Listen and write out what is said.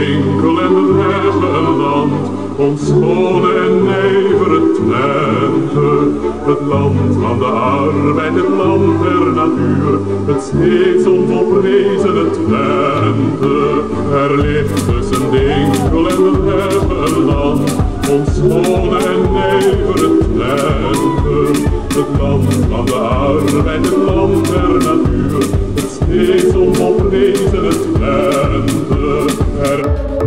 winkel en het ons schone en nijvere Twente. Het land van de arbeid, het land der natuur, het steeds het Twente. Er ligt tussen winkel en we hebben een land. schone en nijvere Twente. Het land van de arbeid, het land der natuur, het steeds het Twente. better.